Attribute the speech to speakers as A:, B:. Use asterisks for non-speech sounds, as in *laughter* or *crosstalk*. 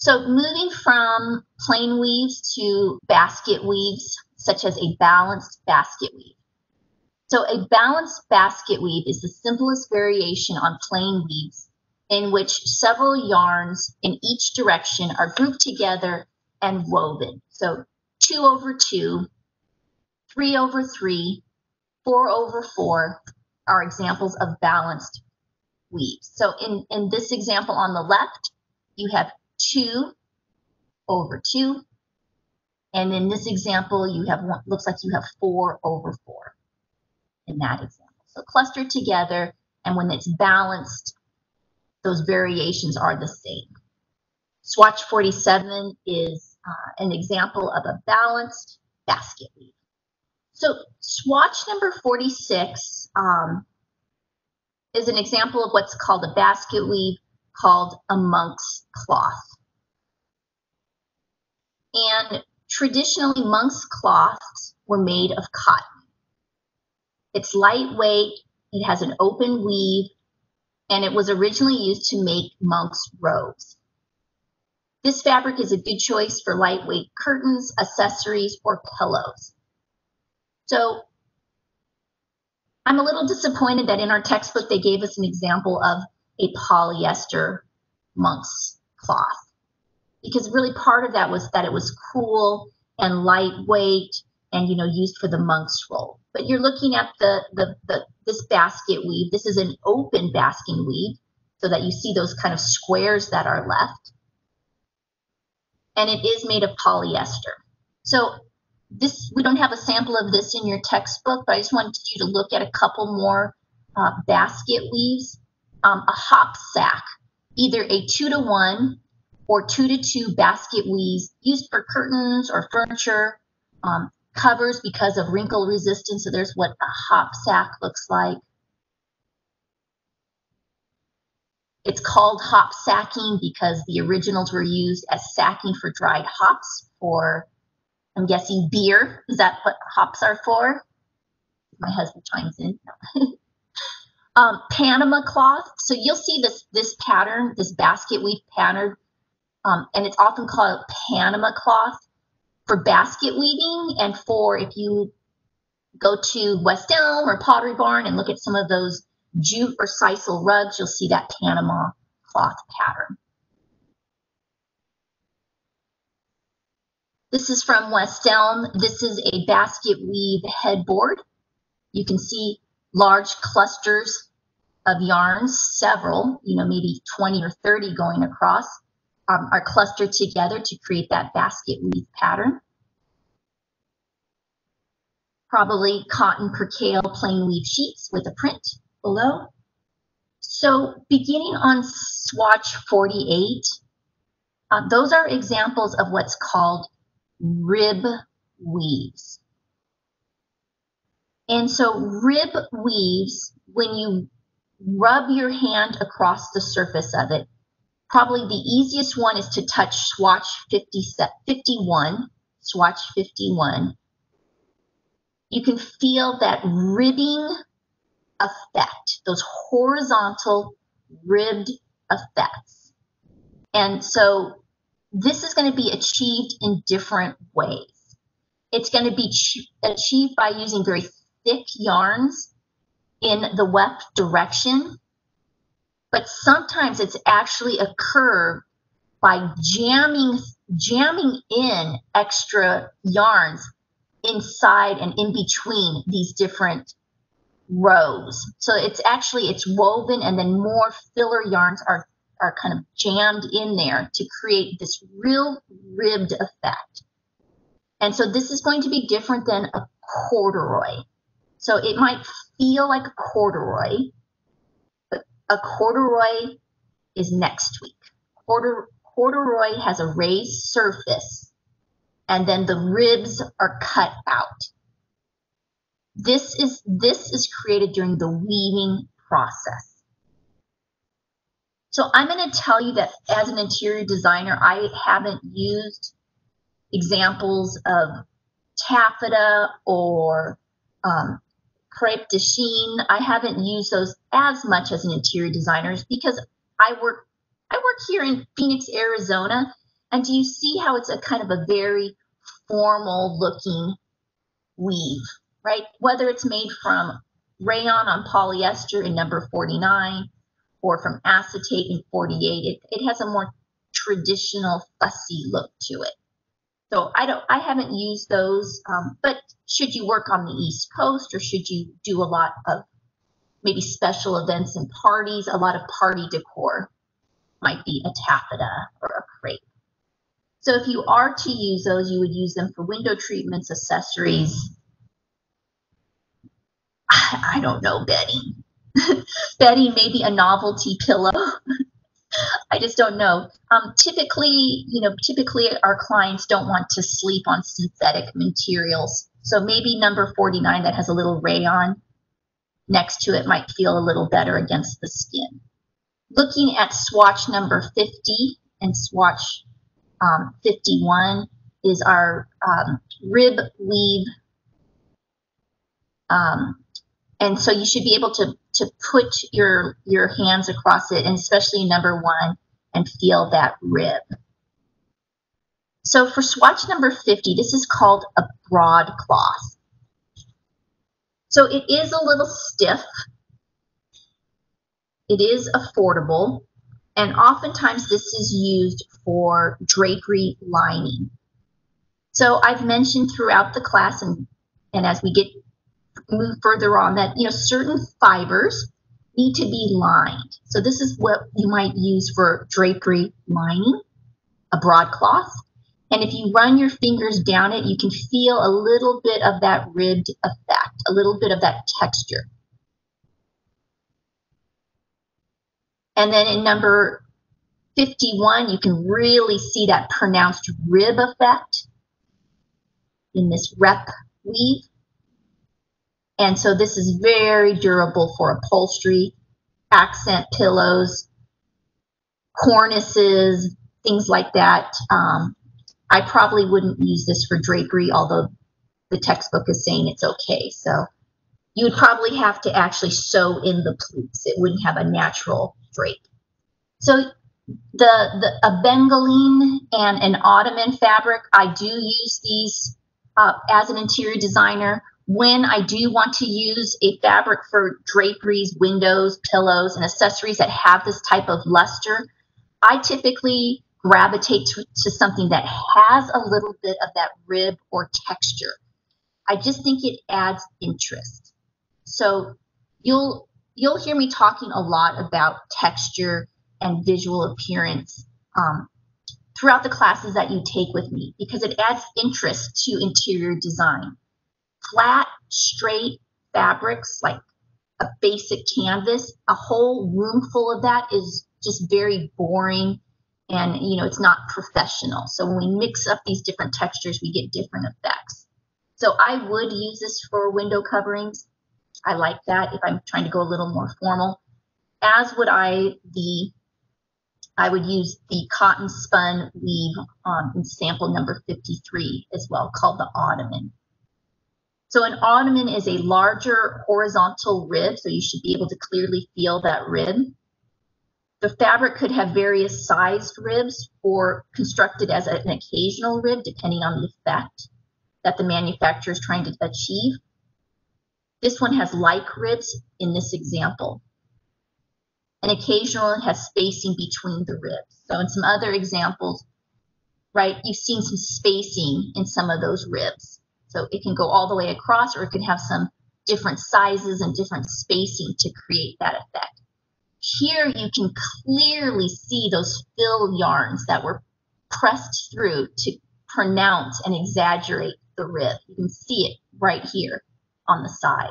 A: So moving from plain weaves to basket weaves, such as a balanced basket weave. So a balanced basket weave is the simplest variation on plain weaves in which several yarns in each direction are grouped together and woven. So two over two, three over three, four over four are examples of balanced weaves. So in, in this example on the left, you have two over two. And in this example, you have one, looks like you have four over four in that example. So clustered together, and when it's balanced, those variations are the same. Swatch 47 is uh, an example of a balanced basket weave. So swatch number 46 um, is an example of what's called a basket weave called a monk's cloth. And traditionally, monk's cloths were made of cotton. It's lightweight, it has an open weave, and it was originally used to make monks' robes. This fabric is a good choice for lightweight curtains, accessories, or pillows. So I'm a little disappointed that in our textbook they gave us an example of a polyester monk's cloth because really part of that was that it was cool and lightweight and you know used for the monk's role. But you're looking at the, the, the this basket weave. This is an open basket weave so that you see those kind of squares that are left. And it is made of polyester. So this we don't have a sample of this in your textbook, but I just wanted you to look at a couple more uh, basket weaves. Um, a hop sack, either a two to one or two to two basket weaves used for curtains or furniture. Um, covers because of wrinkle resistance. So there's what a hop sack looks like. It's called hop sacking because the originals were used as sacking for dried hops for, I'm guessing, beer. Is that what hops are for? My husband chimes in. *laughs* um, Panama cloth. So you'll see this this pattern, this basket weave pattern, um, and it's often called Panama cloth for basket weaving and for if you go to West Elm or Pottery Barn and look at some of those jute or sisal rugs, you'll see that Panama cloth pattern. This is from West Elm. This is a basket weave headboard. You can see large clusters of yarns, several, you know, maybe 20 or 30 going across um, are clustered together to create that basket weave pattern. Probably cotton percale plain weave sheets with a print below. So beginning on swatch 48, uh, those are examples of what's called rib weaves. And so rib weaves, when you rub your hand across the surface of it, Probably the easiest one is to touch swatch 50, 51, swatch 51. You can feel that ribbing effect, those horizontal ribbed effects. And so this is going to be achieved in different ways. It's going to be achieved by using very thick yarns in the weft direction but sometimes it's actually occurred by jamming jamming in extra yarns inside and in between these different rows. So it's actually it's woven and then more filler yarns are are kind of jammed in there to create this real ribbed effect. And so this is going to be different than a corduroy. So it might feel like a corduroy, but a corduroy is next week. Cordur corduroy has a raised surface and then the ribs are cut out. This is, this is created during the weaving process. So I'm going to tell you that as an interior designer, I haven't used examples of taffeta or um, crepe de chine. I haven't used those as much as an interior designer because I work I work here in Phoenix, Arizona, And do you see how it's a kind of a very formal looking weave, right? Whether it's made from rayon on polyester in number 49 or from acetate in 48, it, it has a more traditional fussy look to it. So I don't, I haven't used those, um, but should you work on the East Coast or should you do a lot of maybe special events and parties, a lot of party decor might be a taffeta or a crepe. So if you are to use those, you would use them for window treatments, accessories. *sighs* I don't know, bedding. *laughs* bedding, maybe a novelty pillow. *laughs* I just don't know. Um, typically, you know, typically our clients don't want to sleep on synthetic materials. So maybe number 49 that has a little rayon next to it might feel a little better against the skin. Looking at swatch number 50 and swatch um, 51 is our um, rib weave. Um, and so you should be able to, to put your, your hands across it, and especially number one, and feel that rib. So for swatch number 50, this is called a broadcloth. So it is a little stiff. It is affordable. And oftentimes this is used for drapery lining. So I've mentioned throughout the class and, and as we get move further on that, you know, certain fibers need to be lined. So this is what you might use for drapery lining, a broadcloth. And if you run your fingers down it, you can feel a little bit of that ribbed effect, a little bit of that texture. And then in number 51, you can really see that pronounced rib effect in this rep weave. And so this is very durable for upholstery, accent pillows, cornices, things like that. Um, I probably wouldn't use this for drapery, although the textbook is saying it's okay. So you would probably have to actually sew in the pleats. It wouldn't have a natural drape. So the, the a bengaline and an ottoman fabric, I do use these uh, as an interior designer when I do want to use a fabric for draperies, windows, pillows, and accessories that have this type of luster. I typically gravitate to, to something that has a little bit of that rib or texture. I just think it adds interest. So you'll you'll hear me talking a lot about texture and visual appearance um, throughout the classes that you take with me because it adds interest to interior design. Flat, straight fabrics like a basic canvas, a whole room full of that is just very boring and you know it's not professional. So when we mix up these different textures we get different effects. So i would use this for window coverings. I like that if i'm trying to go a little more formal. As would i the i would use the cotton spun weave um, in sample number 53 as well called the ottoman so an ottoman is a larger horizontal rib so you should be able to clearly feel that rib the fabric could have various sized ribs or constructed as an occasional rib, depending on the effect that the manufacturer is trying to achieve. This one has like ribs in this example. An occasional has spacing between the ribs. So in some other examples, right, you've seen some spacing in some of those ribs. So it can go all the way across or it can have some different sizes and different spacing to create that effect. Here you can clearly see those fill yarns that were pressed through to pronounce and exaggerate the rib. You can see it right here on the side.